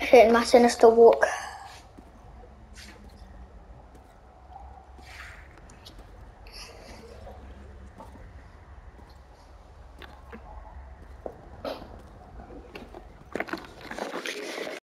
Hitting my sinister walk.